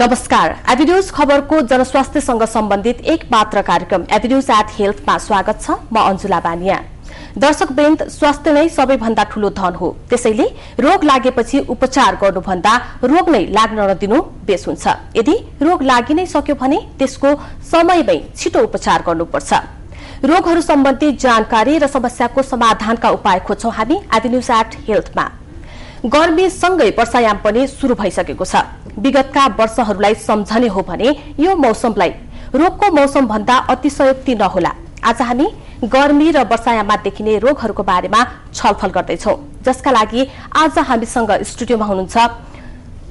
नमस्कार। एभिन्यूज खबरको जनस्वास्थ्यसँग सम्बन्धित एक मात्र कार्यक्रम एभिन्यूज एट हेल्थमा स्वागत छ। म अन्जुला बानिया। दर्शक बेन्द स्वास्थ्य नै सबैभन्दा ठूलो धन हो। त्यसैले रोग लागेपछि उपचार गर्नुभन्दा रोग नै लाग्न नदिनु बेस हुन्छ। यदि रोग लागि नै सक्यो भने त्यसको समयमै छिटो उपचार गर्नुपर्छ। रोगहरू सम्बन्धी जानकारी र समस्याको समाधानका उपाय खोज्छौं हामी एभिन्यूज एट हेल्थमा। गर्मीसँगै वर्षायाम पनि शुरू भइसकेको छ। विगतका वर्षहरूलाई सम्झने हो भने यो मौसमलाई रोगको मौसम भन्दा अतिशयोक्ति नहोला। आज हामी गर्मी र वर्षायाममा देखिने रोगहरूको बारेमा छलफल गर्दैछौ। जसका लागि आज हामीसँग स्टुडियोमा हुनुहुन्छ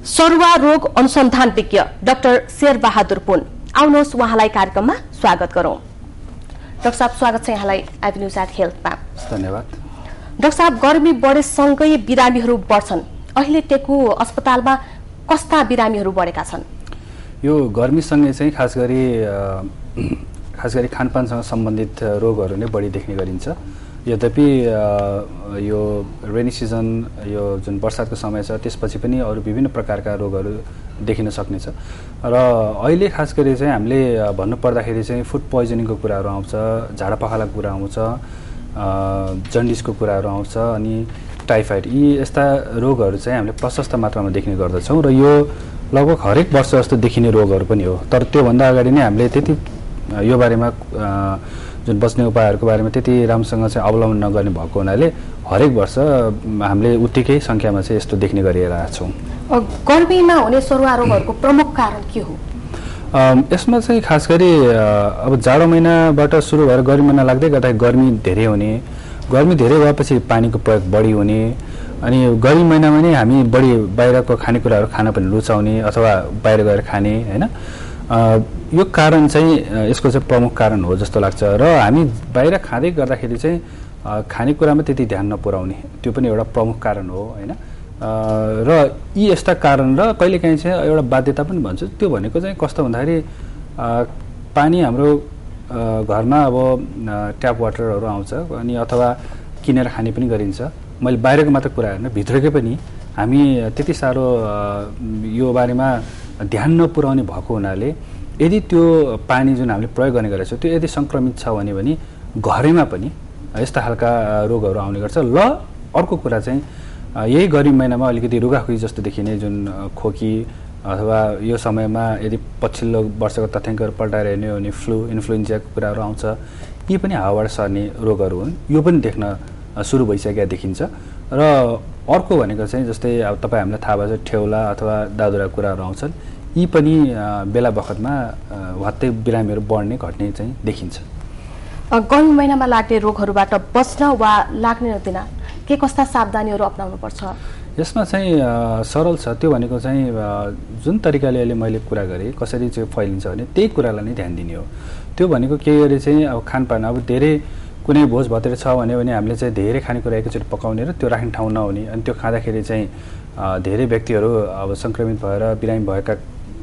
सरुवा रोग अनुसन्धान विज्ञ डाक्टर शेर बहादुर पुन। आउनुहोस् उहाँलाई कार्यक्रममा स्वागत गरौं। डाक्टर साहब स्वागत छ यहाँलाई एभिन्युज एट हेल्थमा। धन्यवाद। डाक्टर साहब गर्मी बढेसँगै बिरामीहरू बढ्छन्। अहिले टेकु अस्पतालमा कस्ता बिरामीहरू बढेका छन्? यो गर्मीसँगै चाहिँ खास गरी खास गरी खानपानसँग सम्बन्धित रोगहरू नै बढी देख्ने गरिन्छ। यद्यपि यो रेनी सिजन यो जुन बर्सातको समय छ त्यसपछि पनि अरू विभिन्न प्रकारका रोगहरू देखिन सक्नेछ। र अहिले खास गरी चाहिँ हामीले भन्नुपर्दाखेरि चाहिँ फुड पोइजनिङको कुराहरू आउँछ झाडापखालाको कुरा आउँछ जन्डिसको कुराहरू आउँछ अनि टाइफाइड। यी यस्ता रोगहरू चाहिँ हामीले प्रशस्त मात्रामा देख्ने गर्दछौँ र यो लगभग हरेक वर्ष जस्तो देखिने रोगहरू पनि हो। तर त्योभन्दा अगाडि नै हामीले त्यति यो बारेमा जुन बच्ने उपायहरूको बारेमा त्यति राम्रोसँग चाहिँ अवलम्बन नगर्ने भएको हुनाले हरेक वर्ष हामीले उत्तिकै सङ्ख्यामा चाहिँ यस्तो देख्ने गरिरहेका छौँ। गर्मीमा हुने सरुवा रोगहरूको प्रमुख कारण के हो? यसमा चाहिँ खास गरी अब जाडो महिनाबाट सुरु भएर गर्मी महिना लाग्दै गर्दाखेरि गर्मी धेरै हुने गर्मी धेरै भएपछि पानीको प्रयोग बढी हुने अनि गर्मी महिनामा नै हामी बढी बाहिरको खानेकुराहरू खान पनि रुचाउने अथवा बाहिर गएर खाने होइन? यो कारण चाहिँ यसको चाहिँ प्रमुख कारण हो जस्तो लाग्छ। र हामी बाहिर खाँदै गर्दाखेरि चाहिँ खानेकुरामा त्यति ध्यान नपुर्याउने त्यो पनि एउटा प्रमुख कारण हो होइन? र यी यस्ता कारण र कहिलेकाहीँ चाहिँ एउटा बाध्यता पनि भन्छु। त्यो भनेको चाहिँ कस्तो भन्दाखेरि पानी हाम्रो घरमा अब ट्याप वाटरहरू आउँछ अनि अथवा किनेर खाने पनि गरिन्छ। मैले बाहिरको मात्र कुरा हेर्न भित्रकै पनि हामी त्यति साह्रो यो बारेमा ध्यान नपुर्याउने भएको हुनाले यदि त्यो पानी जुन हामीले प्रयोग गर्ने गरेको छौँ त्यो यदि सङ्क्रमित छ भने पनि घरैमा पनि यस्ता खालका रोगहरू आउने गर्छ। ल अर्को कुरा चाहिँ यही गर्मी महिनामा अलिकति रुगाखुरी जस्तो देखिने जुन खोकी अथवा यो समयमा यदि पछिल्लो वर्षको तथ्याङ्कहरू पल्टाएर हेर्ने हो भने फ्लू इन्फ्लुएन्जाको कुराहरू आउँछ। यी पनि हावाबाट सर्ने रोगहरू हुन्। यो पनि देख्न सुरु भइसकेका देखिन्छ। र अर्को भनेको चाहिँ जस्तै अब तपाईँ हामीलाई थाहा भएको छ ठेउला अथवा दादुरा कुराहरू आउँछन् यी पनि बेला बखतमा हत्तै बिरामीहरू बढ्ने घट्ने चाहिँ देखिन्छ। गर्मी महिनामा लाग्ने रोगहरूबाट बच्न वा लाग्ने नदिन के कस्ता सावधानीहरू अप्नाउनुपर्छ? यसमा चाहिँ सरल छ। त्यो भनेको चाहिँ जुन तरिकाले अहिले मैले कुरा गरेँ कसरी चाहिँ फैलिन्छ भने त्यही कुरालाई नै ध्यान दिने हो। त्यो भनेको के गरे चाहिँ अब खानपान अब धेरै कुनै भोज भतेर छ भने हामीले चाहिँ धेरै खानेकुरा एकैचोटि पकाउने र त्यो राख्ने ठाउँ नहुने। अनि त्यो खाँदाखेरि चाहिँ धेरै व्यक्तिहरू अब सङ्क्रमित भएर बिरामी भएका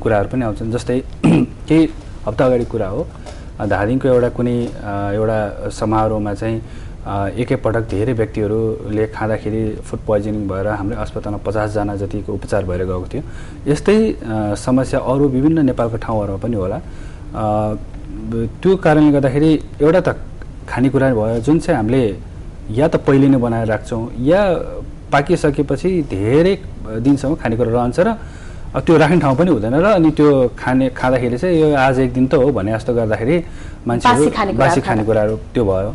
कुराहरू पनि आउँछन्। जस्तै केही हप्ता अगाडि कुरा हो। धादिङको एउटा कुनै एउटा समारोहमा चाहिँ एकैपटक धेरै व्यक्तिहरूले खाँदाखेरि फुड पोइजनिङ भएर हाम्रो अस्पतालमा पचासजना जतिको उपचार भएर गएको थियो। यस्तै समस्या अरू विभिन्न नेपालको ठाउँहरूमा पनि होला। त्यो कारणले गर्दाखेरि एउटा त खानेकुरा भयो जुन चाहिँ हामीले या त पहिले नै बनाएर राख्छौँ या पाकिसकेपछि धेरै दिनसम्म खानेकुरा रहन्छ र त्यो राख्ने ठाउँ पनि हुँदैन र अनि त्यो खाने खाँदाखेरि चाहिँ यो आज एक दिन त हो भने जस्तो गर्दाखेरि मान्छेहरू बासी खानेकुराहरू त्यो भयो।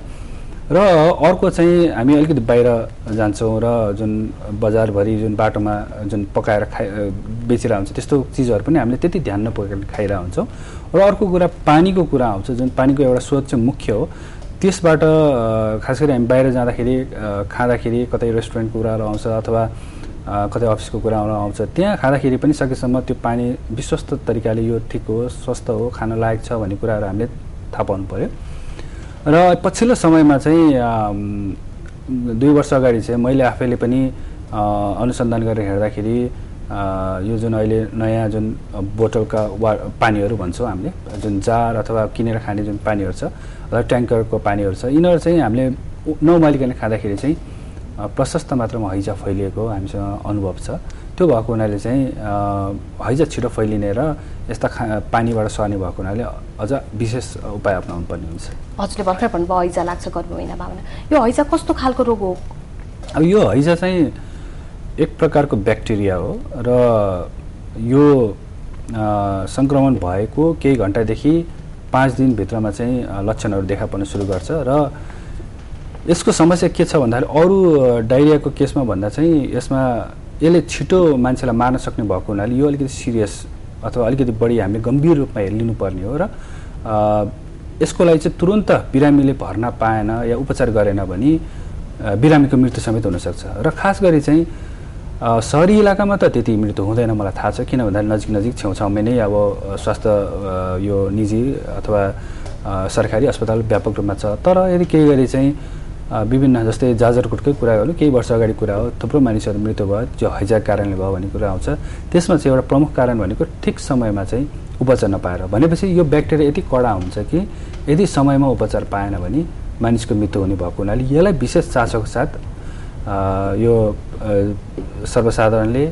र अर्को चाहिँ हामी अलिकति बाहिर जान्छौँ र जुन बजारभरि जुन बाटोमा जुन पकाएर खाइ बेचिरहेको हुन्छ त्यस्तो चिजहरू पनि हामीले त्यति ध्यान नपुगेर खाइरहेको हुन्छौँ। र अर्को कुरा पानीको कुरा आउँछ जुन पानीको एउटा स्रोत चाहिँ मुख्य हो। त्यसबाट खास गरी हामी बाहिर जाँदाखेरि खाँदाखेरि कतै रेस्टुरेन्टको कुराहरू आउँछ अथवा कतै अफिसको कुराहरू आउँछ त्यहाँ खाँदाखेरि पनि सकेसम्म त्यो पानी विश्वस्त तरिकाले यो ठिक हो स्वस्थ हो खान लायक छ भन्ने कुराहरू हामीले थाहा पाउनु पऱ्यो र पछिल्लो समयमा चाहिँ दुई वर्ष अगाडि चाहिँ मैले आफैले पनि अनुसन्धान गरेर हेर्दाखेरि यो जुन अहिले नयाँ जुन बोतलका वा पानीहरू भन्छौँ हामीले जुन जार अथवा किनेर खाने जुन पानीहरू छ अथवा ट्याङ्करको पानीहरू छ। यिनीहरू चाहिँ हामीले नउमालिकन खाँदाखेरि चाहिँ प्रशस्त मात्रामा हैजा फैलिएको हामीसँग अनुभव छ। त्यो भएको हुनाले चाहिँ हैजा छिटो फैलिने र यस्ता खा पानीबाट सर्ने भएको हुनाले अझ विशेष उपाय अप्नाउनु पर्ने हुन्छ। हजुरले भर्खर भन्नुभयो हैजा लाग्छ गर्मी महिनामा यो हैजा कस्तो खालको रोग हो? अब यो हैजा चाहिँ एक प्रकारको ब्याक्टेरिया हो र यो सङ्क्रमण भएको केही घन्टादेखि पाँच दिनभित्रमा चाहिँ लक्षणहरू देखा पर्न सुरु गर्छ र यसको समस्या के छ भन्दाखेरि अरू डाइरियाको केसमा भन्दा चाहिँ यसमा यसले छिटो मान्छेलाई मार्न सक्ने भएको हुनाले यो अलिकति सिरियस अथवा अलिकति बढी हामीले गम्भीर रूपमा लिनुपर्ने हो र यसको लागि चाहिँ तुरन्त बिरामीले भर्ना पाएन या उपचार गरेन भने बिरामीको मृत्यु समेत हुनसक्छ। र खास गरी चाहिँ सहरी इलाकामा त त्यति मृत्यु हुँदैन मलाई थाहा छ। किन भन्दा नजिक नजिक छेउछाउमै नै अब स्वास्थ्य यो निजी अथवा सरकारी अस्पताल व्यापक रूपमा छ। तर यदि केही गरी चाहिँ विभिन्न जस्तै जाजरकोटकै कुरा गर्नु केही वर्ष अगाडि कुरा हो थुप्रो मानिसहरू मृत्यु भयो जो हैजाको कारणले भयो भन्ने कुरा आउँछ। त्यसमा चाहिँ एउटा प्रमुख कारण भनेको ठिक समयमा चाहिँ उपचार नपाएर भनेपछि यो ब्याक्टेरिया यति कडा हुन्छ कि यदि समयमा उपचार पाएन भने मानिसको मृत्यु हुने भएको हुनाले यसलाई विशेष चासोको साथ यो सर्वसाधारणले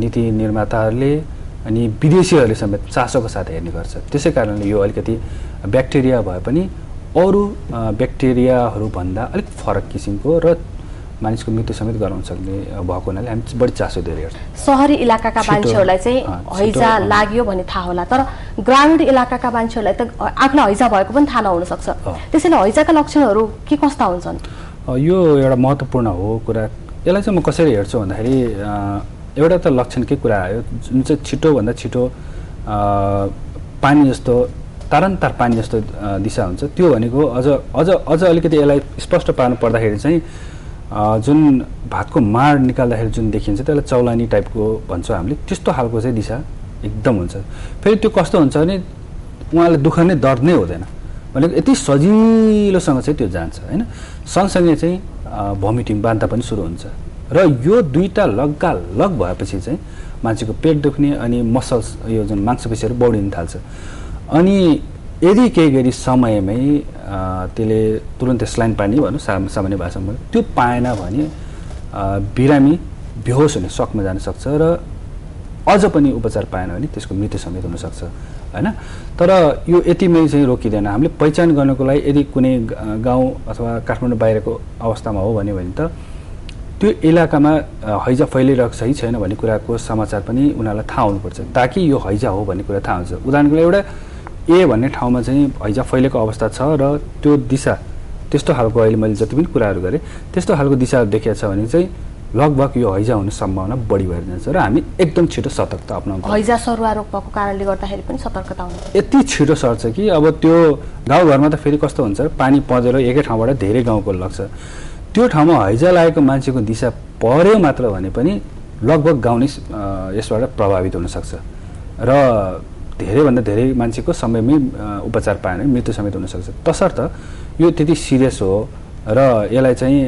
नीति निर्माताहरूले अनि विदेशीहरूले समेत चासोको साथ हेर्ने गर्छ। त्यसै कारणले यो अलिकति ब्याक्टेरिया भए पनि अरू ब्याक्टेरियाहरूभन्दा अलिक फरक किसिमको र मानिसको मृत्यु समेत गराउन सक्ने भएको हुनाले हामी बढी चासो दिएर हेर्छौँ सहरी इलाकाका मान्छेहरूलाई चाहिँ हैजा लाग्यो भने थाहा होला तर ग्रामीण इलाकाका मान्छेहरूलाई त आफूलाई हैजा भएको पनि थाहा नहुन सक्छ। त्यसैले हैजाका लक्षणहरू के कस्ता हुन्छन्? यो एउटा महत्त्वपूर्ण हो कुरा। यसलाई चाहिँ म कसरी हेर्छु भन्दाखेरि एउटा त लक्षणकै कुरा आयो जुन चाहिँ छिटोभन्दा छिटो पानी जस्तो तारन्तार पानी जस्तो दिशा हुन्छ त्यो भनेको अझ अझ अझ अलिकति यसलाई स्पष्ट पार्नु पर्दाखेरि चाहिँ जुन भातको माड निकाल्दाखेरि जुन देखिन्छ त्यसलाई चौलानी टाइपको भन्छौँ हामीले त्यस्तो खालको चाहिँ दिशा एकदम हुन्छ। फेरि त्यो कस्तो हुन्छ भने उहाँलाई दुःख नै दर्द नै हुँदैन। भनेको यति सजिलोसँग चाहिँ त्यो जान्छ होइन? सँगसँगै चाहिँ भमिटिङ बान्ता पनि सुरु हुन्छ। र यो दुईवटा लग्गा लग भएपछि चाहिँ मान्छेको पेट दुख्ने अनि मसल्स यो जुन मांसपेसीहरू बौडिन थाल्छ। अनि यदि केही गरी समयमै त्यसले तुरन्तै स्लाइन पानी भनौँ सा सामान्य भाषामा त्यो पाएन भने बिरामी बेहोस हुने सकमा जान सक्छ र अझ पनि उपचार पाएन भने त्यसको मृत्यु समेत हुनसक्छ होइन? तर यो यतिमै चाहिँ रोकिँदैन। हामीले पहिचान गर्नको लागि यदि कुनै गाउँ अथवा काठमाडौँ बाहिरको अवस्थामा हो भने भने त त्यो इलाकामा हैजा फैलिरहेको छ छैन भन्ने कुराको समाचार पनि उनीहरूलाई थाहा हुनुपर्छ। ताकि यो हैजा हो भन्ने कुरा थाहा हुन्छ। उदाहरणको लागि एउटा ए भन्ने ठाउँमा चाहिँ हैजा फैलेको अवस्था छ र त्यो दिशा त्यस्तो खालको अहिले मैले जति पनि कुराहरू गरेँ त्यस्तो खालको दिशा देखिएको छ भने चाहिँ लगभग यो हैजा हुने सम्भावना बढी भएर जान्छ र हामी एकदम छिटो सतर्कता अप्नाउँछ हैजा सरुवा रोग भएको कारणले गर्दाखेरि पनि सतर्कता हुन्छ यति छिटो सर्छ कि अब त्यो गाउँघरमा त फेरि कस्तो हुन्छ पानी पजेर एकै ठाउँबाट धेरै गाउँको लाग्छ। त्यो ठाउँमा हैजा लागेको मान्छेको दिशा पर्यो मात्र भने पनि लगभग गाउँ नै यसबाट प्रभावित हुनसक्छ। र धेरैभन्दा धेरै मान्छेको समयमै उपचार पाएन मृत्यु समेत हुनसक्छ। तसर्थ यो त्यति सिरियस हो र यसलाई चाहिँ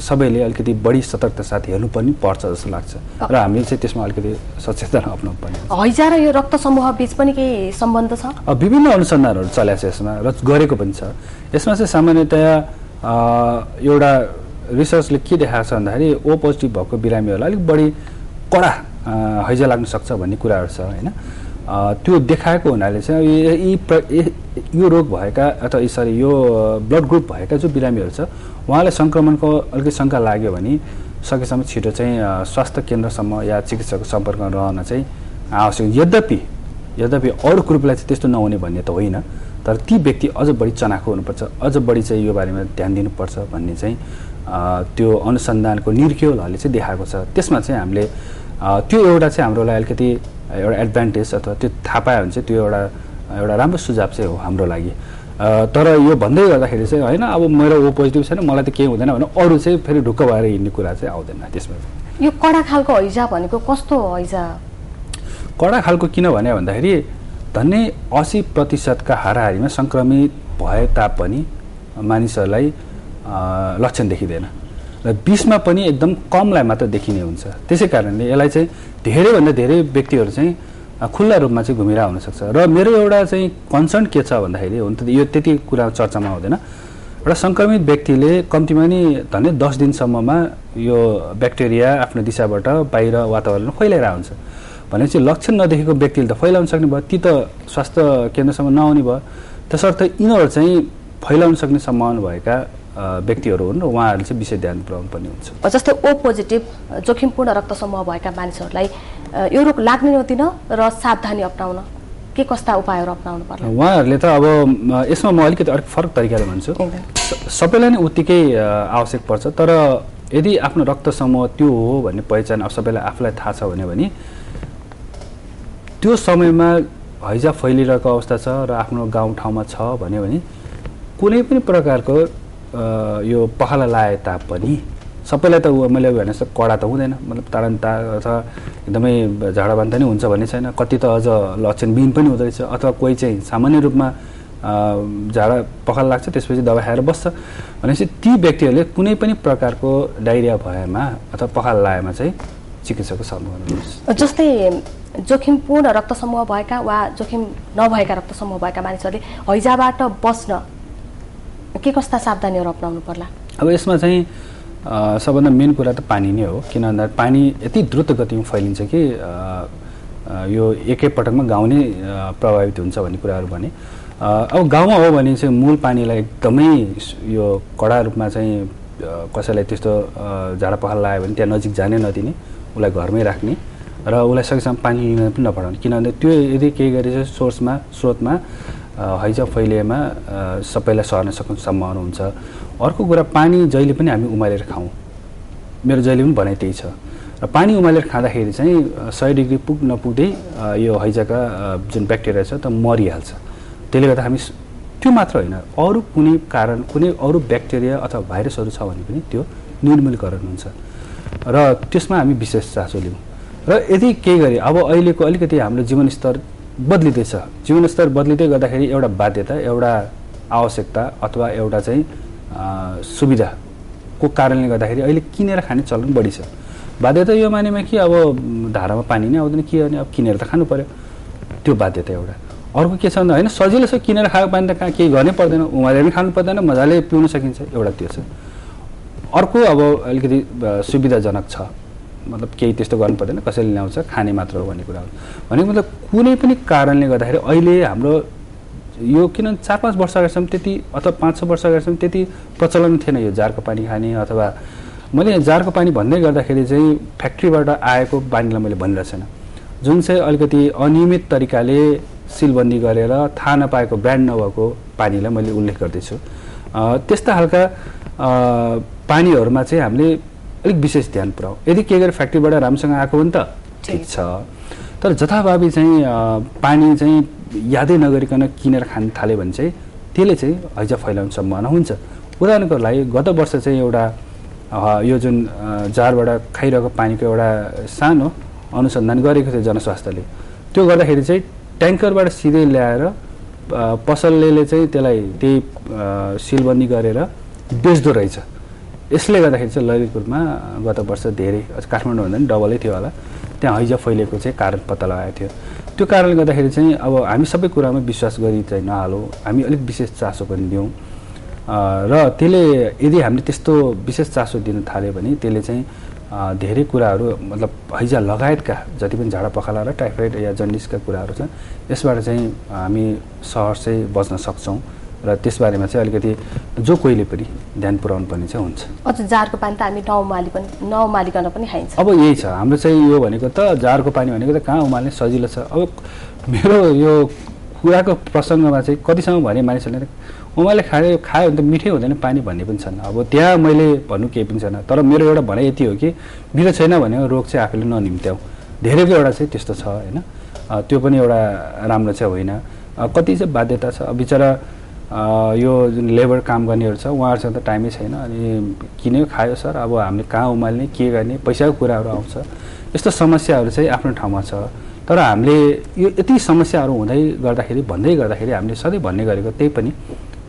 सबैले अलिकति बढी सतर्कता साथ हेर्नु पनि पर्छ जस्तो लाग्छ। र हामीले चाहिँ त्यसमा अलिकति सचेतना अप्नाउनु पर्ने हैजा र यो रक्त समूह बिच पनि केही सम्बन्ध छ? विभिन्न अनुसन्धानहरू चलेको छ यसमा र गरेको पनि छ। यसमा चाहिँ सामान्यतया एउटा रिसर्चले के देखाएको छ भन्दाखेरि ओ पोजिटिभ भएको बिरामीहरूलाई अलिक बढी कडा हैजा लाग्न सक्छ भन्ने कुराहरू छ होइन? त्यो देखाएको हुनाले चाहिँ यी यो रोग भएका अथवा सरी यो ब्लड ग्रुप भएका जो बिरामीहरू छ उहाँलाई सङ्क्रमणको अलिकति शङ्का लाग्यो भने सकेसम्म छिटो चाहिँ स्वास्थ्य केन्द्रसम्म या चिकित्सकको सम्पर्कमा रहन चाहिँ आवश्यक यद्यपि यद्यपि अरू ग्रुपलाई चाहिँ त्यस्तो नहुने भन्ने त होइन तर ती व्यक्ति अझ बढी चनाखो हुनुपर्छ अझ बढी चाहिँ यो बारेमा ध्यान दिनुपर्छ भन्ने चाहिँ त्यो अनुसन्धानको निर्क्योलहरूले चाहिँ देखाएको छ। त्यसमा चाहिँ हामीले त्यो एउटा चाहिँ हाम्रो लागि अलिकति एउटा एडभान्टेज अथवा त्यो थाहा पायो भने चाहिँ त्यो एउटा एउटा राम्रो सुझाव चाहिँ हो हाम्रो लागि। तर यो भन्दै गर्दाखेरि चाहिँ होइन अब मेरो ओ पोजिटिभ छैन मलाई त केही हुँदैन भने अरू चाहिँ फेरि ढुक्क भएर हिँड्ने कुरा चाहिँ आउँदैन त्यसमा। यो कडा खालको हैजा भनेको कस्तो हैजा? कडा खालको किन भने भन्दाखेरि धन्य असी प्रतिशतका हाराहारीमा सङ्क्रमित भए तापनि मानिसहरूलाई लक्षण देखिँदैन। र बिसमा पनि एकदम कमलाई मात्र देखिने हुन्छ। त्यसै कारणले यसलाई चाहिँ धेरैभन्दा धेरै व्यक्तिहरू चाहिँ खुल्ला रूपमा चाहिँ घुमिरहेको हुनसक्छ र मेरो एउटा चाहिँ कन्सर्न के छ भन्दाखेरि हुन त यो त्यति कुरा चर्चामा हुँदैन। एउटा सङ्क्रमित व्यक्तिले कम्तीमा नि धन्य दस दिनसम्ममा यो ब्याक्टेरिया आफ्नो दिशाबाट बाहिर वातावरण फैलाइरहेको हुन्छ भनेपछि लक्षण नदेखेको व्यक्तिले त फैलाउन सक्ने भयो ती त स्वास्थ्य केन्द्रसम्म नआउने भयो। त्यसर्थ यिनीहरू चाहिँ फैलाउन सक्ने सम्भावना भएका व्यक्तिहरू हुन् र उहाँहरूले चाहिँ विशेष ध्यान पुऱ्याउनु पर्ने हुन्छ। जस्तै ओ पोजिटिभ जोखिमपूर्ण रक्त समूह भएका मानिसहरूलाई यो रोग लाग्ने नदिन र सावधानी अप्नाउन के कस्ता उपायहरू अप्नाउनु पर्छ उहाँहरूले त अब यसमा म अलिकति अलिक फरक तरिकाले भन्छु। सबैलाई नै उत्तिकै आवश्यक पर्छ तर यदि आफ्नो रक्त समूह त्यो हो भन्ने पहिचान अब सबैलाई आफूलाई थाहा छ भने भने त्यो समयमा हैजा फैलिरहेको अवस्था छ र आफ्नो गाउँठाउँमा छ भन्यो भने कुनै पनि प्रकारको यो पखाला लाए तापनि सबैलाई त मैले भने जस्तो कडा त हुँदैन। मतलब ताडन्ता अथवा एकदमै झाडाबान्ता नै हुन्छ भन्ने छैन। कति त अझ लक्षणविहीन पनि हुँदो रहेछ। अथवा कोही चाहिँ सामान्य रूपमा झाडा पखाला लाग्छ त्यसपछि दबाई खाएर बस्छ। भनेपछि ती व्यक्तिहरूले कुनै पनि प्रकारको डाइरिया भएमा अथवा पखाला लागेमा चाहिँ चिकित्साको सम्भावना जस्तै जोखिमपूर्ण रक्त समूह भएका वा जोखिम नभएका रक्त समूह भएका मानिसहरूले हैजाबाट बस्न के कस्ता सावधानीहरू अप्नाउनु पर्ला? अब यसमा चाहिँ सबभन्दा मेन कुरा त पानी नै हो किन भन्दा पानी यति द्रुत गतिमा फैलिन्छ कि यो एकैपटकमा गाउँ नै प्रभावित हुन्छ भन्ने कुराहरू भने। अब गाउँमा हो भने चाहिँ मूल पानीलाई एकदमै यो कडा रूपमा चाहिँ कसैलाई त्यस्तो झाडा पखाल लाग्यो भने त्यहाँ नजिक जानै नदिने उसलाई घरमै राख्ने र उसलाई सकेसम्म पानी लिन पनि नपठाउने। किनभने त्यो यदि केही गरी चाहिँ सोर्समा स्रोतमा हैजा फैलिएमा सबैलाई सर्न सक्ने सम्भावना हुन्छ। अर्को कुरा पानी जहिले पनि हामी उमालेर खाउँ। मेरो जहिले पनि भनाइ त्यही छ। र पानी उमालेर खाँदाखेरि चाहिँ सय डिग्री पुग नपुग्दै यो हैजाका जुन ब्याक्टेरिया छ त मरिहाल्छ। त्यसले गर्दा हामी त्यो मात्र होइन अरू कुनै कारण कुनै अरू ब्याक्टेरिया अथवा भाइरसहरू छ भने पनि त्यो निर्मूलीकरण हुन्छ। र त्यसमा हामी विशेष चासो लिउँ। र यदि केही गरी अब अहिलेको अलिकति हाम्रो जीवनस्तर बद्लिँदैछ। जीवनस्तर बद्लिँदै गर्दाखेरि एउटा बाध्यता एउटा आवश्यकता अथवा एउटा चाहिँ सुविधाको कारणले गर्दाखेरि अहिले किनेर खाने चलन बढी छ बाध्यता यो मानेमा कि अब धारामा पानी नै आउँदैन के भने अब किनेर त खानु पऱ्यो त्यो बाध्यता एउटा। अर्को के छ भन्दा होइन सजिलो छ किनेर खाएको पानी त कहाँ केही गर्नै पर्दैन उमालेर पनि खानु पर्दैन मजाले पिउन सकिन्छ एउटा त्यो छ। अर्को अब अलिकति सुविधाजनक छ। मतलब केही त्यस्तो गर्नु पर्दैन कसैले ल्याउँछ खाने मात्र हो भन्ने कुरा हो। भनेको मतलब कुनै पनि कारणले गर्दाखेरि अहिले हाम्रो यो किन चार पाँच वर्ष अगाडिसम्म त्यति अथवा पाँच छ वर्ष अगाडिसम्म त्यति प्रचलन थिएन यो जारको पानी खाने अथवा मैले जारको पानी भन्दै गर्दाखेरि चाहिँ फ्याक्ट्रीबाट आएको पानीलाई मैले भनिरहेको छैन। जुन चाहिँ अलिकति अनियमित तरिकाले सिलबन्दी गरेर थाहा नपाएको ब्रान्ड नभएको पानीलाई मैले उल्लेख गर्दैछु। त्यस्ता खालका पानीहरूमा चाहिँ हामीले अलिक विशेष ध्यान पुऱ्याऊ। यदि के गरे फ्याक्ट्रीबाट राम्रोसँग आएको भने त ठिक छ। तर जथाभावी चाहिँ पानी चाहिँ यादै नगरिकन किनेर खान थाल्यो भने चाहिँ त्यसले चाहिँ हैजा फैलाउने सम्भावना हुन्छ। उदाहरणको लागि गत वर्ष चाहिँ एउटा यो जुन जारबाट खाइरहेको पानीको एउटा सानो अनुसन्धान गरेको थियो जनस्वास्थ्यले। त्यो गर्दाखेरि चाहिँ ट्याङ्करबाट सिधै ल्याएर पसलले चाहिँ त्यसलाई त्यही सिलबन्दी गरेर बेच्दो रहेछ। यसले गर्दाखेरि चाहिँ ललितपुरमा गत वर्ष धेरै काठमाडौँ भन्दा पनि डबलै थियो होला। त्यहाँ हैजा फैलिएको चाहिँ कारण पत्ता लगाएको थियो। त्यो कारणले गर्दाखेरि चाहिँ अब हामी सबै कुरामा विश्वास गरी चाहिँ नहालौँ। हामी अलिक विशेष चासो पनि दिउँ। र त्यसले यदि हामीले त्यस्तो विशेष चासो दिन थाल्यो भने त्यसले चाहिँ धेरै कुराहरू मतलब हैजा लगायतका जति पनि झाडा पखाला र टाइफोइड या जन्डिसका कुराहरू छन् यसबाट चाहिँ हामी सहर चाहिँ बच्न सक्छौँ। र त्यसबारेमा चाहिँ अलिकति जो कोहीले पनि ध्यान पुऱ्याउनु पर्ने चाहिँ हुन्छ। अझ जारको पानी त हामी नउमाली पनि नउमालिकन पनि खाइन्छ। अब यही छ। हाम्रो चाहिँ यो भनेको त जारको पानी भनेको त कहाँ उमाल्ने सजिलो छ। अब मेरो यो कुराको प्रसङ्गमा चाहिँ कतिसम्म भने मानिसहरूले उमाले खायो खायो भने त मिठै हुँदैन पानी भन्ने पनि छन्। अब त्यहाँ मैले भन्नु केही पनि छैन। तर मेरो एउटा भनाइ यति हो कि बिरो छैन भने रोग चाहिँ आफैले ननिम्त्याउ। धेरैको एउटा चाहिँ त्यस्तो छ होइन? त्यो पनि एउटा राम्रो चाहिँ होइन। कति चाहिँ बाध्यता छ? बिचरा यो जुन लेबर काम गर्नेहरू छ उहाँहरूसँग त टाइमै छैन। अनि किन्यो खायो सर अब हामीले कहाँ उमाल्ने के गर्ने पैसाको कुराहरू आउँछ। यस्तो समस्याहरू चाहिँ आफ्नो ठाउँमा छ। तर हामीले यो यति समस्याहरू हुँदै गर्दाखेरि भन्दै गर्दाखेरि हामीले सधैँ भन्ने गरेको त्यही पनि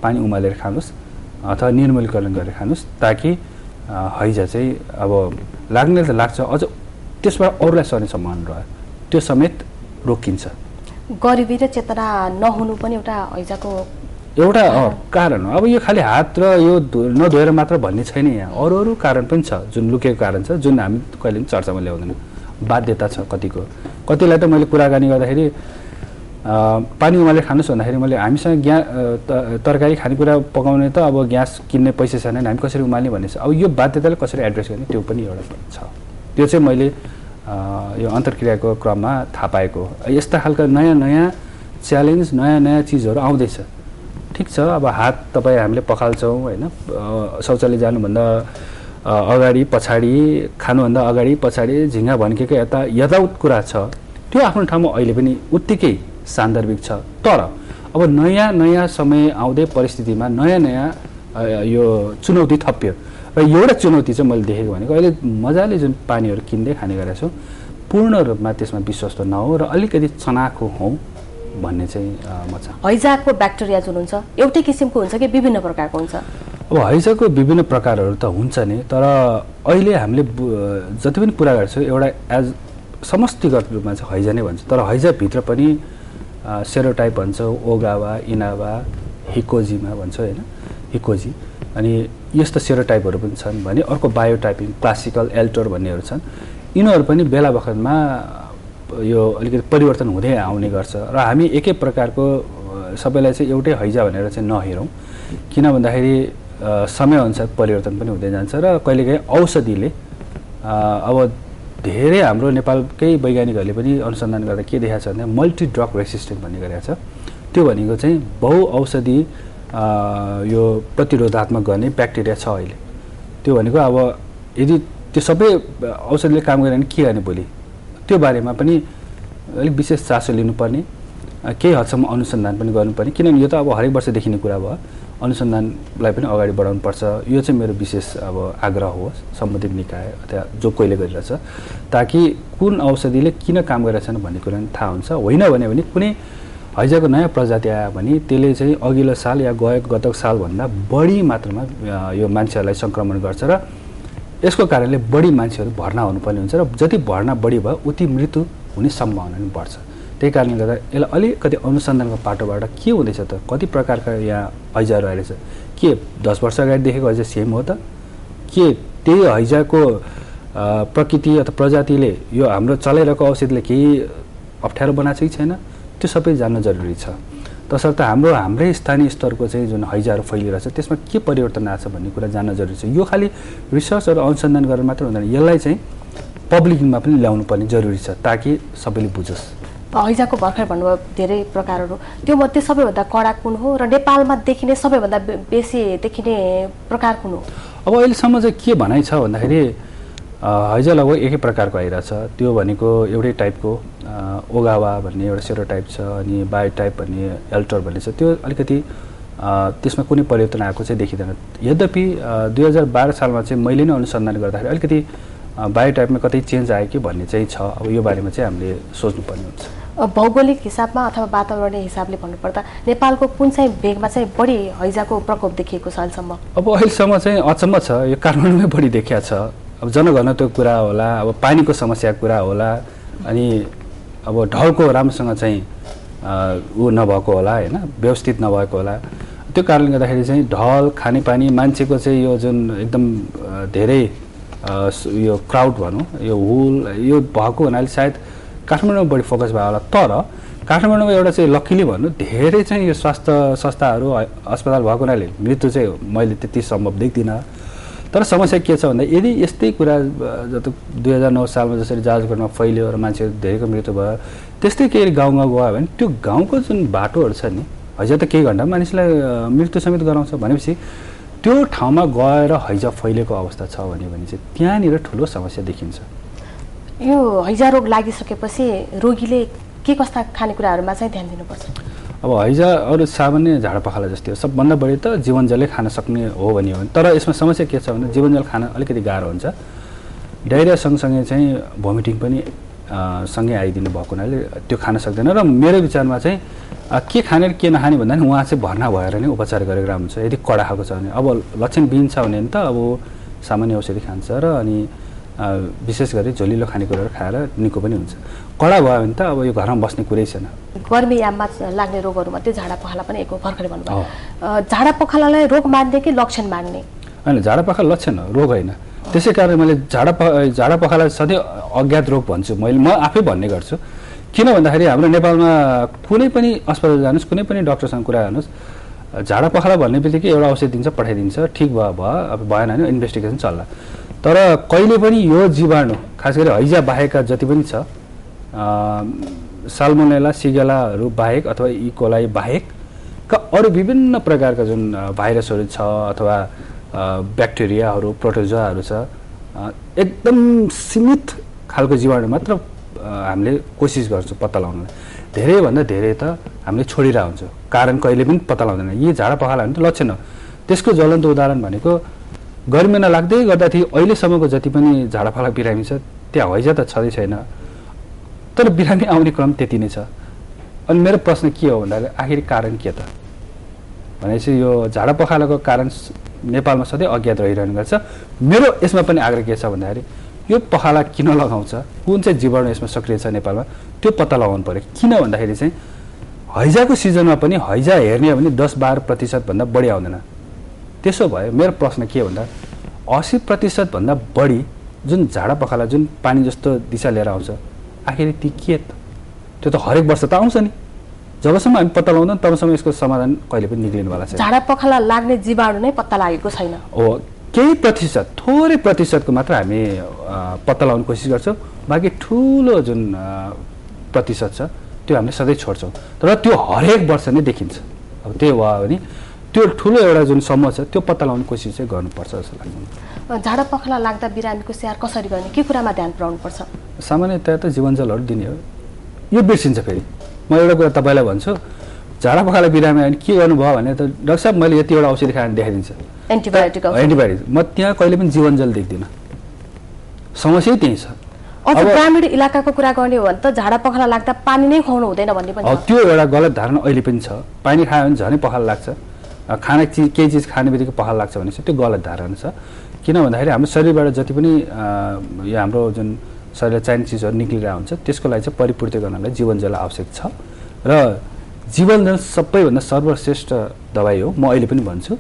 पानी उमालेर खानुहोस् अथवा निर्मलीकरण गरेर खानुहोस् ताकि हैजा चाहिँ अब लाग्ने त लाग्छ अझ त्यसबाट अरूलाई सर्ने सम्भावना रह्यो। त्यो समेत रोकिन्छ। गरिबी र चेतना नहुनु पनि एउटा हैजाको एउटा कारण हो। अब यो खालि हात र यो नधोएर मात्र भन्ने छैन यहाँ। अरू अरू कारण पनि छ। जुन लुकेको कारण छ जुन हामी कहिले पनि चर्चामा ल्याउँदैनौँ। बाध्यता छ कतिको। कतिलाई त मैले कुराकानी गर्दाखेरि पानी उमालेर खानुहोस् भन्दाखेरि मैले हामीसँग ग्या तरकारी खानेकुरा पकाउने त अब ग्यास किन्ने पैसा छैन हामी कसरी उमाल्ने भन्ने छ। अब यो बाध्यतालाई कसरी एड्रेस गर्ने त्यो पनि एउटा छ। त्यो चाहिँ मैले यो अन्तर्क्रियाको क्रममा थाहा पाएको। यस्ता खालका नयाँ नयाँ च्यालेन्ज नयाँ नयाँ चिजहरू आउँदैछ। ठिक छ अब हात तपाईँ हामीले पखाल्छौँ होइन? शौचालय जानुभन्दा अगाडि पछाडि खानुभन्दा अगाडि पछाडि झिङ्गा भन्केको यता यथावत कुरा छ। त्यो आफ्नो ठाउँमा अहिले पनि उत्तिकै सान्दर्भिक छ। तर अब नयाँ नयाँ समय आउँदै परिस्थितिमा नयाँ नयाँ यो चुनौती थप्यो। र एउटा चुनौती चाहिँ मैले देखेको भनेको अहिले मजाले जुन पानीहरू किन्दै खाने गरेको छु पूर्ण रूपमा त्यसमा विश्वस्त नहो र अलिकति चनाखो हौँ भन्ने चाहिँ म छ। हैजाको ब्याक्टेरिया जुन हुन्छ एउटै किसिमको हुन्छ कि विभिन्न प्रकारको हुन्छ? अब हैजाको विभिन्न प्रकारहरू त हुन्छ नि तर अहिले हामीले जति पनि कुरा गर्छौँ एउटा एज समष्टिगत रूपमा चाहिँ हैजा नै भन्छ। तर हैजाभित्र पनि सेरोटाइप भन्छ ओगावा इनावा हिकोजीमा भन्छ होइन हिकोजी। अनि यस्तो सेरोटाइपहरू पनि छन् भने अर्को बायोटाइपिङ क्लासिकल एल्टोर भन्नेहरू छन्। यिनीहरू पनि बेला बखतमा यो अलिकति परिवर्तन हुँदै आउने गर्छ। र हामी एकै प्रकारको सबैलाई चाहिँ एउटै हैजा भनेर चाहिँ नहेरौँ। किन भन्दाखेरि समयअनुसार परिवर्तन पनि हुँदै जान्छ र कहिलेकाहीँ औषधिले अब धेरै हाम्रो नेपालकै वैज्ञानिकहरूले पनि अनुसन्धान गर्दा के देखाएको छ भने मल्टी ड्रग रेसिस्टेन्ट भन्ने गरेको छ। त्यो भनेको चाहिँ बहु औषधि यो प्रतिरोधात्मक गर्ने ब्याक्टेरिया छ अहिले। त्यो भनेको अब यदि त्यो सबै औषधिले काम गरेन के गर्ने भोलि? त्यो बारेमा पनि अलिक विशेष चासो लिनुपर्ने केही हदसम्म अनुसन्धान पनि गर्नुपर्ने। किनभने यो त अब हरेक वर्ष देखिने कुरा भयो। अनुसन्धानलाई पनि अगाडि बढाउनुपर्छ। यो चाहिँ मेरो विशेष अब आग्रह हो सम्बन्धित निकाय अथवा जो कोहीले गरिरहेछ। ताकि कुन औषधिले किन काम गरिरहेछन् भन्ने कुरा पनि थाहा हुन्छ। होइन भने पनि कुनै हैजाको नयाँ प्रजाति आयो भने त्यसले चाहिँ अघिल्लो साल या गएको गत सालभन्दा बढी मात्रामा यो मान्छेहरूलाई सङ्क्रमण गर्छ र यसको कारणले बढी मान्छेहरू भर्ना हुनुपर्ने हुन्छ र जति भर्ना बढी भयो उति मृत्यु हुने सम्भावना पनि बढ्छ। त्यही कारणले गर्दा यसलाई अलिकति अनुसन्धानको पाटोबाट के हुँदैछ त? कति प्रकारका यहाँ हैजाहरू आइरहेछ? के दस वर्ष अगाडि देखेको हैजा सेम हो त? के त्यही हैजाको प्रकृति अथवा प्रजातिले यो हाम्रो चलाइरहेको औषधिले केही अप्ठ्यारो बनाएको छैन? त्यो सबै जान्न जरुरी छ। तसर्थ हाम्रो हाम्रै स्थानीय स्तरको चाहिँ जुन हैजाहरू फैलिरहेछ त्यसमा के परिवर्तन आएको छ भन्ने कुरा जान्न जरुरी छ? यो खालि रिसर्चहरू अनुसन्धान गरेर मात्र हुँदैन यसलाई चाहिँ पब्लिकमा पनि ल्याउनु पर्ने जरुरी छ ताकि सबैले बुझोस्। हैजाको भर्खर भन्नुभयो धेरै प्रकारहरू। त्यो मध्ये सबैभन्दा कडा कुन हो र नेपालमा देखिने सबैभन्दा बेसी देखिने प्रकार कुन हो? अब अहिलेसम्म चाहिँ के भनाइ छ भन्दाखेरि हैजा लगभग एकै प्रकारको आइरहेछ त्यो भनेको एउटै टाइपको ओगावा भन्ने एउटा सेरो टाइप छ अनि बायो टाइप भन्ने एल्टर भन्ने छ। त्यो अलिकति त्यसमा कुनै परिवर्तन आएको चाहिँ देखिँदैन। यद्यपि दुई हजार बाह्र सालमा चाहिँ मैले नै अनुसन्धान गर्दाखेरि अलिकति बायो टाइपमा कतै चेन्ज आयो कि भन्ने चाहिँ छ। अब यो बारेमा चाहिँ हामीले सोच्नुपर्ने हुन्छ। भौगोलिक हिसाबमा अथवा वातावरणीय हिसाबले भन्नुपर्दा नेपालको कुन चाहिँ भेगमा चाहिँ बढी हैजाको प्रकोप देखिएको छ अहिलेसम्म? अब अहिलेसम्म चाहिँ अचम्म छ। यो काठमाडौँमै बढी देखिया छ। अब जनघनत्व कुरा होला अब पानीको समस्या कुरा होला अनि अब ढलको राम्रोसँग चाहिँ ऊ नभएको होला होइन व्यवस्थित नभएको होला। त्यो कारणले गर्दाखेरि चाहिँ ढल खानेपानी मान्छेको चाहिँ यो जुन एकदम धेरै यो क्राउड भनौँ यो हुल यो भएको हुनाले सायद काठमाडौँमा बढी फोकस भयो होला। तर काठमाडौँमा एउटा चाहिँ लक्कीली भन्नु धेरै चाहिँ यो स्वास्थ्य संस्थाहरू अस्पताल भएको हुनाले मृत्यु चाहिँ मैले त्यति सम्भव देख्दिनँ। तर समस्या के छ भन्दा यदि यस्तै कुरा जत दुई हजार नौ सालमा जसरी जाजकोटमा फैल्यो र मान्छेहरू धेरैको मृत्यु भयो त्यस्तै केही गाउँ गाउँ गयो भने त्यो गाउँको जुन बाटोहरू छ नि हैजा त केही घन्टा मानिसलाई मृत्यु समेत गराउँछ भनेपछि त्यो ठाउँमा गएर हैजा फैलेको अवस्था छ भने चाहिँ त्यहाँनिर ठुलो समस्या देखिन्छ। यो हैजा रोग लागिसकेपछि रोगीले के कस्ता खानेकुराहरूमा चाहिँ ध्यान दिनुपर्छ? अब हैजा अरू सामान्य झाडापखाला जस्तै हो सबभन्दा बढी त जीवनजलै खान सक्ने हो भने हो। तर यसमा समस्या के छ भने जीवनजल खान अलिकति गाह्रो हुन्छ। डाइरिया सँगसँगै चाहिँ भोमिटिङ पनि सँगै आइदिनु भएको हुनाले त्यो खान सक्दैन। र मेरो विचारमा चाहिँ के खाने र के नखाने भन्दा पनि उहाँ चाहिँ भर्ना भएर नै उपचार गरेको राम्रो हुन्छ यदि कडा खाएको छ भने अब लक्षण बिन छ भने त अब सामान्य औषधि खान्छ र अनि विशेष गरी झोलिलो खानेकुराहरू खाएर निको पनि हुन्छ। कडा भयो भने त अब यो घरमा बस्ने कुरै छैन। गर्मी याममा लाग्ने रोगहरूमध्ये झाडा पखाला पनि एक भर्खरै भन्नुभयो। झाडा पखालालाई रोग मान्ने कि लक्षण मान्ने? होइन झाडा पखाला लक्षण हो रोग होइन। त्यसै कारण मैले झाडा प झाडा पखाला सधैँ अज्ञात रोग भन्छु। मैले म आफै भन्ने गर्छु। किन भन्दाखेरि हाम्रो नेपालमा कुनै पनि अस्पताल जानुहोस् कुनै पनि डक्टरसँग कुरा गर्नुहोस् झाडा पखाला भन्ने बित्तिकै एउटा औषधि दिन्छ पठाइदिन्छ। ठिक भयो भयो अब भएन भने इन्भेस्टिगेसन चल्ला। तर कहिले पनि यो जीवाणु खास गरी हैजा बाहेकका जति पनि छ सालमोनेला सिगेलाहरू बाहेक अथवा इकोलाई बाहेकका अरू विभिन्न प्रकारका जुन भाइरसहरू छ अथवा ब्याक्टेरियाहरू प्रोटोजोहरू छ एकदम सीमित खालको जीवाणु मात्र हामीले कोसिस गर्छौँ पत्ता लगाउनलाई। धेरैभन्दा धेरै त हामीले छोडिरहेको हुन्छौँ कारण कहिले पनि पत्ता लगाउँदैन। यी झाडा पखाला भने त लक्षण हो। त्यसको ज्वलन्त उदाहरण भनेको गर्मी महिना लाग्दै गर्दाखेरि अहिलेसम्मको जति पनि झाडाफाला बिरामी छ त्यहाँ हैजा त छँदै छैन। तर बिरामी आउने क्रम त्यति नै छ। अनि मेरो प्रश्न के हो भन्दाखेरि आखिर कारण के त? भनेपछि यो झाडा पखालाको कारण नेपालमा सधैँ अज्ञात रहिरहने गर्छ। मेरो यसमा पनि आग्रह के छ भन्दाखेरि यो पखाला किन लगाउँछ? कुन चाहिँ जीवाणु यसमा सक्रिय छ नेपालमा? त्यो पत्ता लगाउनु पऱ्यो किन भन्दाखेरि चाहिँ हैजाको सिजनमा पनि हैजा हेर्ने हो भने दस बाह्र प्रतिशतभन्दा बढी आउँदैन। त्यसो भयो मेरो प्रश्न के भन्दा असी प्रतिशतभन्दा बढी जुन झाडा पखाला जुन पानी जस्तो दिशा लिएर आउँछ आखिर ती के त? त्यो त हरेक वर्ष त आउँछ नि। जबसम्म हामी पत्ता लगाउँदैन तबसम्म यसको समाधान कहिले पनि निक्लिनुवाला छ झाडा पखाला लाग्ने जीवाणु नै पत्ता लागेको छैन। हो केही प्रतिशत थोरै प्रतिशतको मात्र हामी पत्ता लगाउने कोसिस गर्छौँ। बाँकी ठुलो जुन प्रतिशत छ त्यो हामीले सधैँ छोड्छौँ। तर त्यो हरेक वर्ष नै देखिन्छ। अब त्यही भयो भने त्यो ठुलो एउटा जुन समूह छ त्यो पत्ता लगाउने कोसिस चाहिँ गर्नुपर्छ जस्तो लाग्छ। झाडा पखाला लाग्दा बिरामीको स्याहार कसरी गर्ने? के कुरामा ध्यान पुऱ्याउनुपर्छ? सामान्यतया त जीवनजलहरू दिने हो। यो बिर्सिन्छ फेरि। म एउटा कुरा तपाईँलाई भन्छु। झाडा पखाला बिरामी आयो भने के गर्नुभयो भने त डाक्टर साहब मैले यतिवटा औषधि खाएर देखाइदिन्छ। एन्टिबायोटिक एन्टिबायोटिक म त्यहाँ कहिले पनि जीवनजल देख्दिनँ। समस्या त्यही छ। अब ग्रामीण इलाकाको कुरा गर्ने हो भने त झाडा पखाला लाग्दा पानी नै खुवाउनु हुँदैन भन्ने पनि त्यो एउटा गलत धारणा अहिले पनि छ। पानी खायो भने झनै पखाला लाग्छ। खाना चिज केही चिज खाने बित्तिकै पखाला लाग्छ भने चाहिँ त्यो गलत धारणा छ। किन भन्दाखेरि हाम्रो शरीरबाट जति पनि यो हाम्रो जुन शरीरलाई चाहिने चिजहरू निक्लिरहेको हुन्छ त्यसको लागि चाहिँ परिपूर्ति गर्नलाई जीवनजल आवश्यक छ। र जीवनजल सबैभन्दा सर्वश्रेष्ठ दबाई हो म अहिले पनि भन्छु।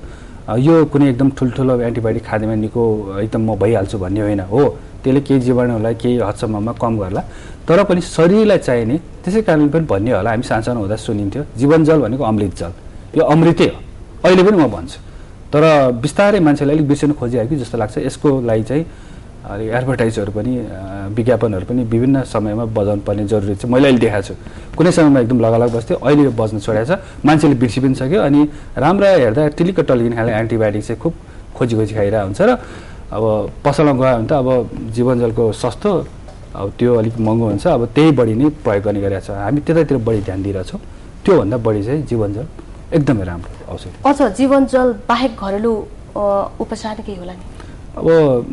यो कुनै एकदम ठुल्ठुलो एन्टिबायोटिक खाँदैमा निको एकदम म भइहाल्छु भन्ने होइन हो। त्यसले केही जीवाणुहरूलाई केही हदसम्ममा कम गर्ला। तर पनि शरीरलाई चाहिने त्यसै कारणले पनि भन्ने होला। हामी सानसानो हुँदा सुनिन्थ्यो जीवनजल भनेको अमृत जल यो अमृतै हो। अहिले पनि म भन्छु। तर बिस्तारै मान्छेलाई अलिक बिर्सिनु खोजिआयो कि जस्तो लाग्छ। यसको लागि चाहिँ एडभर्टाइजहरू पनि विज्ञापनहरू पनि विभिन्न समयमा बजाउनु पर्ने जरुरी छ। मैले अहिले देखाएको छु। कुनै समयमा एकदम लगालग बस्थ्यो। अहिले यो बज्न छोडेको छ। मान्छेले बिर्सि पनि सक्यो अनि राम्रो हेर्दा टिलिक्क टल्किने खाले एन्टिबायोटिक चाहिँ खुब खोजी खोजी खाइरहेको हुन्छ र अब पसलमा गयो भने त अब जीवनजलको सस्तो अब त्यो अलिक महँगो हुन्छ। अब त्यही बढी नै प्रयोग गर्ने गरेका छ। हामी त्यतातिर बढी ध्यान दिइरहेछौँ। त्योभन्दा बढी चाहिँ जीवनजल एकदमै राम्रो औषधि। अझ जीवनजल बाहेक घरेलु उपचार केही होला नि? अब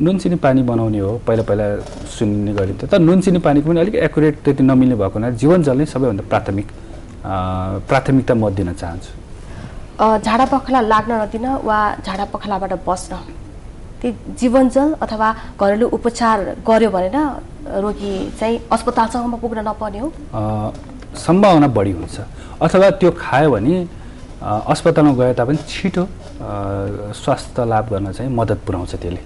नुन चिनी पानी बनाउने हो पहिला पहिला सुनिने गरिन्थ्यो। तर नुन चिनी पानीको पनि अलिक एकुरेट त्यति नमिल्ने भएको हुनाले जीवनजल नै सबैभन्दा प्राथमिक प्राथमिकता म दिन चाहन्छु। झाडा पखला लाग्न नदिन वा झाडा पखलाबाट बस्न। ती जीवनजल अथवा घरेलु उपचार गर्यो भने रोगी चाहिँ अस्पतालसम्म पुग्न नपर्ने हो। सम्भावना बढी हुन्छ। अथवा त्यो खायो भने अस्पतालमा गए तापनि छिटो स्वास्थ्य लाभ गर्न चाहिँ मद्दत पुऱ्याउँछ त्यसले।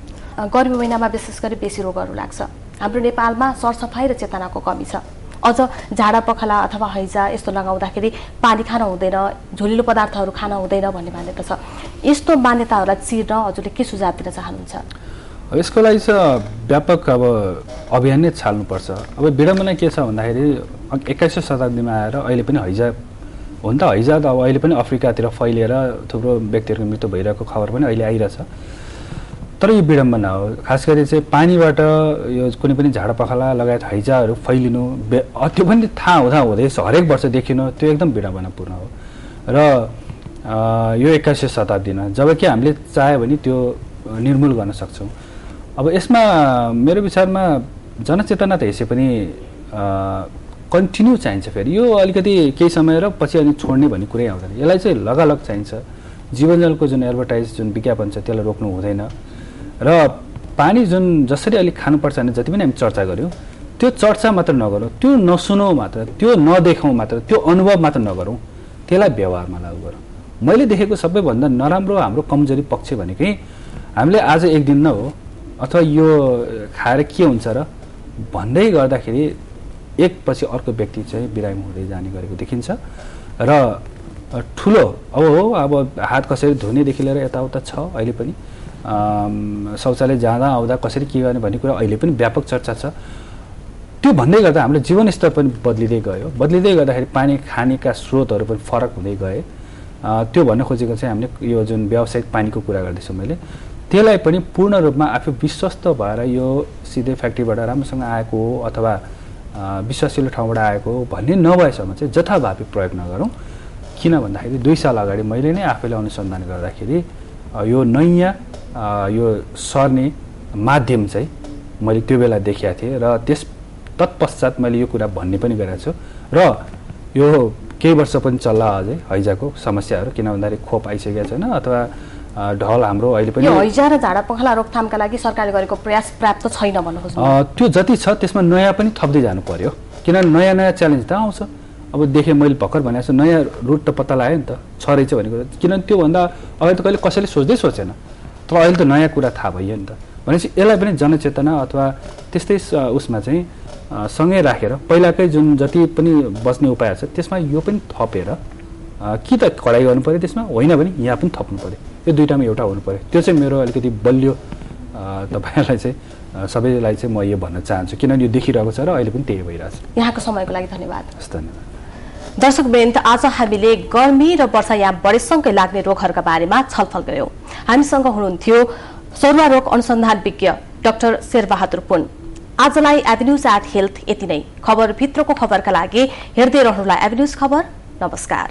गर्मी महिनामा विशेष गरी बेसी रोगहरू लाग्छ। हाम्रो नेपालमा सरसफाइ र चेतनाको कमी छ। अझ झाडा पखला अथवा हैजा यस्तो लगाउँदाखेरि पानी खान हुँदैन झोलिलो पदार्थहरू खान हुँदैन भन्ने मान्यता छ। यस्तो मान्यताहरूलाई चिर्न हजुरले के सुझाव दिन चाहनुहुन्छ? यसको लागि चाहिँ व्यापक अब अभियान नै छाल्नुपर्छ। अब विडम्बना के छ भन्दाखेरि एक्काइसौँ शताब्दीमा आएर अहिले पनि हैजा हुन त हैजा त अब अहिले पनि अफ्रिकातिर फैलिएर थुप्रो व्यक्तिहरूको मृत्यु भइरहेको खबर पनि अहिले आइरहेछ। तर यो विडम्बना हो। खास गरी चाहिँ पानीबाट यो कुनै पनि झाडा पखाला लगायत हैजाहरू फैलिनु त्यो पनि थाहा हुँदा हुँदै हरेक वर्ष देखिनु त्यो एकदम विडम्बनापूर्ण हो। र यो एक्काइसौँ शताब्दीमा जब कि हामीले चाह्यो भने त्यो निर्मूल गर्न सक्छौँ। अब यसमा मेरो विचारमा जनचेतना त यसै पनि कन्टिन्यू चाहिन्छ फेरि। यो अलिकति केही समय र पछि अनि छोड्ने भन्ने कुरै आउँदैन। यसलाई चाहिँ लगालग चाहिन्छ। जीवनजलको जुन एडभर्टाइज जुन विज्ञापन छ त्यसलाई रोक्नु हुँदैन। र पानी जुन जसरी अलिक खानुपर्छ भने जति पनि हामी चर्चा गऱ्यौँ त्यो चर्चा मात्र नगरौँ त्यो नसुनौँ मात्र त्यो नदेखौँ मात्र त्यो अनुभव मात्र नगरौँ त्यसलाई व्यवहारमा लागु गरौँ। मैले देखेको सबैभन्दा नराम्रो हाम्रो कमजोरी पक्ष भनेकै हामीले आज एक दिन न हो अथवा यो खाएर के हुन्छ र भन्दै गर्दाखेरि एकपछि अर्को व्यक्ति चाहिँ बिरामी हुँदै जाने गरेको देखिन्छ। र ठुलो अब हो अब हात कसरी धुनेदेखि लिएर यताउता छ अहिले पनि शौचालय जाँदा आउँदा कसरी के गर्ने भन्ने कुरा अहिले पनि व्यापक चर्चा छ। त्यो भन्दै गर्दा हाम्रो जीवनस्तर पनि बद्लिँदै गयो। बद्लिँदै गर्दाखेरि पानी खानेका स्रोतहरू पनि फरक हुँदै गए। त्यो भन्न खोजेको चाहिँ हामीले यो जुन व्यावसायिक पानीको कुरा गर्दैछु मैले त्यसलाई पनि पूर्ण रूपमा आफू विश्वस्त भएर यो सिधै फ्याक्ट्रीबाट राम्रोसँग आएको हो अथवा विश्वासिलो ठाउँबाट आएको भन्ने नभएसम्म चाहिँ जथाभावी प्रयोग नगरौँ। किन भन्दाखेरि दुई साल अगाडि मैले नै आफैले अनुसन्धान गर्दाखेरि यो नयाँ यो सर्ने माध्यम चाहिँ मैले त्यो बेला देखिएको थिएँ र त्यस तत्पश्चात मैले यो कुरा भन्ने पनि गरेको छु। र यो केही वर्ष पनि चल्ला अझै हैजाको समस्याहरू किन भन्दाखेरि खोप आइसकेको छैन अथवा ढल हाम्रो अहिले पनि हैजा र झाडा पखाला रोकथामका लागि सरकारले गरेको प्रयास प्राप्त छैन भन्नु त्यो जति छ त्यसमा नयाँ पनि थप्दै जानु पर्यो। किनभने नयाँ नयाँ च्यालेन्ज त आउँछ। अब देखेँ मैले भर्खर भनेको छु नयाँ रुट त पत्ता लाग्यो नि त। छ रहेछ भनेको किनभने त्योभन्दा अगाडि त कहिले कसैले सोच्दै सोचेन। तर अहिले त नयाँ कुरा थाहा भयो नि त। भनेपछि यसलाई पनि जनचेतना अथवा त्यस्तै उसमा चाहिँ सँगै राखेर पहिलाकै जुन जति पनि बस्ने उपाय छ त्यसमा यो पनि थपेर कि त कडाइ गर्नु पऱ्यो त्यसमा? होइन भने यहाँ पनि थप्नु पऱ्यो यो दुइटामा एउटा हुनु पऱ्यो। त्यो चाहिँ मेरो अलिकति बलियो तपाईँहरूलाई चाहिँ सबैलाई चाहिँ म यो भन्न चाहन्छु। किनभने यो देखिरहेको छ र अहिले पनि त्यही भइरहेको छ यहाँको समयको लागि धन्यवाद। हस् धन्यवाद। दर्शक बेन्त आज हामीले गर्मी र वर्षायाम बढेसँगै लाग्ने रोगहरूका बारेमा छलफल गऱ्यौँ। हामीसँग हुनुहुन्थ्यो सरुवा रोग अनुसन्धान विज्ञ डाक्टर शेरबहादुर पुन। आजलाई एभिन्युज एट हेल्थ यति नै। खबर भित्रको खबरका लागि हेर्दै रहनुलाई एभिन्युज खबर। नमस्कार।